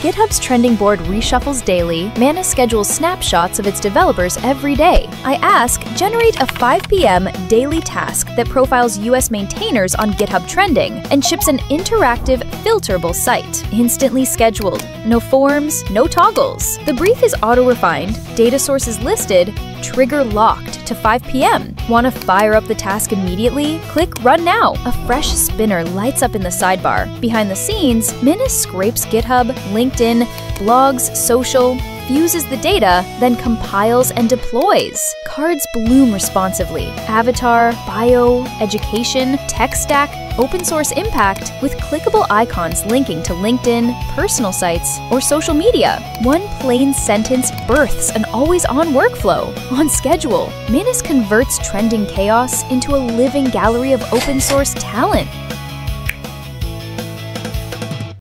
GitHub's trending board reshuffles daily, Manus schedules snapshots of its developers every day. I ask, generate a 5 p.m. daily task that profiles US maintainers on GitHub trending and ships an interactive, filterable site, instantly scheduled. No forms, no toggles. The brief is auto refined, data sources listed, trigger locked to 5 p.m. Want to fire up the task immediately? Click Run Now. A fresh spinner lights up in the sidebar. Behind the scenes, Manus scrapes GitHub, LinkedIn, blogs, social, fuses the data, then compiles and deploys. Cards bloom responsively. Avatar, bio, education, tech stack, open source impact, with clickable icons linking to LinkedIn, personal sites, or social media. One plain sentence births an always on workflow, on schedule. Manus converts trending chaos into a living gallery of open source talent.